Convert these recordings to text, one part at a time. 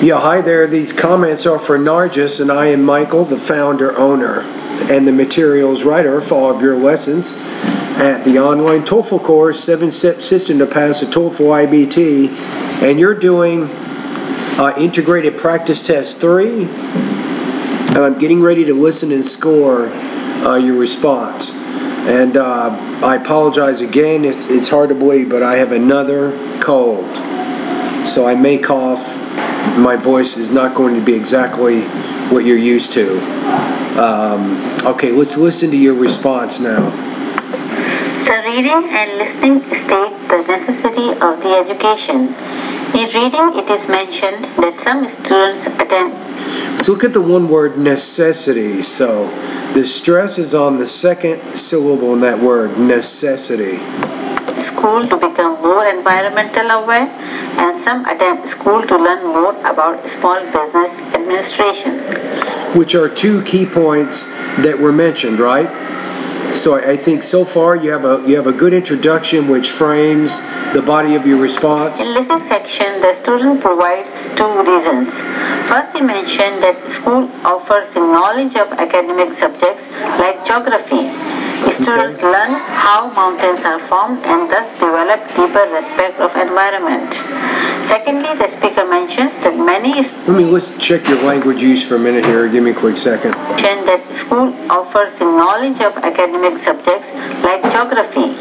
Yeah, hi there. These comments are for Nargis, and I am Michael, the founder owner and the materials writer for all of your lessons at the online TOEFL course, Seven Step System to Pass a TOEFL IBT. And you're doing uh, Integrated Practice Test 3. And I'm getting ready to listen and score uh, your response. And uh, I apologize again, it's, it's hard to believe, but I have another cold. So I may cough. My voice is not going to be exactly what you're used to. Um, okay, let's listen to your response now. The reading and listening state the necessity of the education. In reading, it is mentioned that some students attend. Let's look at the one word necessity. So the stress is on the second syllable in that word, necessity school to become more environmental aware and some attend school to learn more about small business administration. Which are two key points that were mentioned, right? So I think so far you have a you have a good introduction which frames the body of your response. In listening section, the student provides two reasons. First, he mentioned that school offers knowledge of academic subjects like geography Students learn how mountains are formed and thus develop deeper respect of environment. Secondly, the speaker mentions that many... Let me let's check your language use for a minute here. Give me a quick second. ...that school offers knowledge of academic subjects like geography.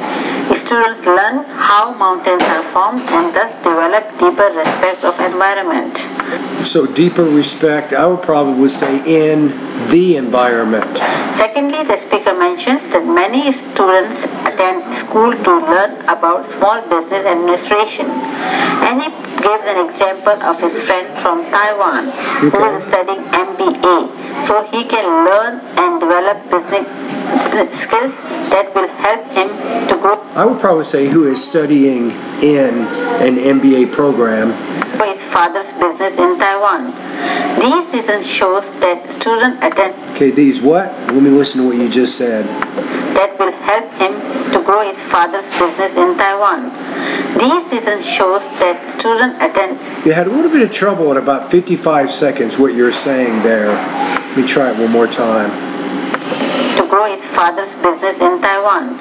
Students learn how mountains are formed and thus develop deeper respect of environment. So deeper respect, I would probably say in the environment. Secondly, the speaker mentions that many students attend school to learn about small business administration. And he gives an example of his friend from Taiwan okay. who is studying MBA. So he can learn and develop business skills that will help him to grow. I would probably say who is studying in an MBA program. His father's business in Taiwan. These reasons shows that student attend. Okay, these what? Let me listen to what you just said. That will help him to grow his father's business in Taiwan. These reasons shows that student attend. You had a little bit of trouble at about 55 seconds what you're saying there. Let me try it one more time To grow his father's business in Taiwan.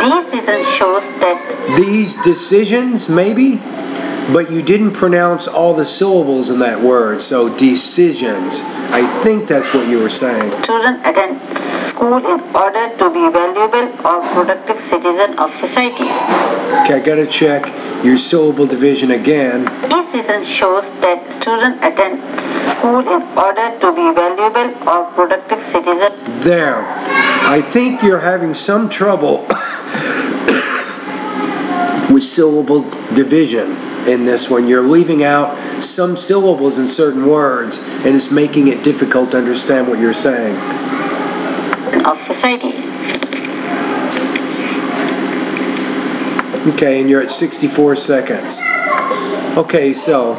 These reasons shows that these decisions maybe but you didn't pronounce all the syllables in that word, so decisions. I think that's what you were saying. Children attend school in order to be valuable or productive citizen of society. Okay, I gotta check your syllable division again. This reason shows that students attend school in order to be valuable or productive citizen. There. I think you're having some trouble with syllable division in this one. You're leaving out some syllables in certain words, and it's making it difficult to understand what you're saying. Of society. Okay, and you're at 64 seconds. Okay, so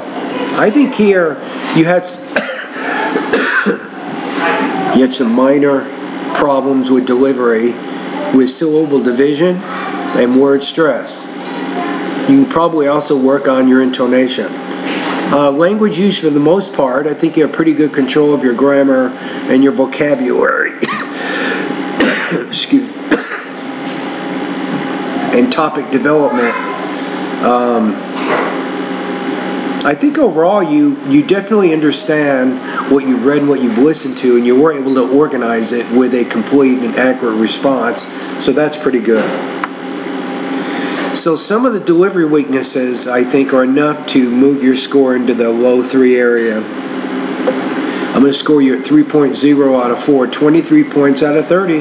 I think here you had you had some minor problems with delivery, with syllable division, and word stress. You probably also work on your intonation. Uh, language use, for the most part, I think you have pretty good control of your grammar and your vocabulary. Excuse me. and topic development. Um, I think overall you you definitely understand what you've read and what you've listened to, and you were able to organize it with a complete and accurate response. So that's pretty good. So some of the delivery weaknesses, I think, are enough to move your score into the low three area. I'm going to score you at 3.0 out of 4, 23 points out of 30.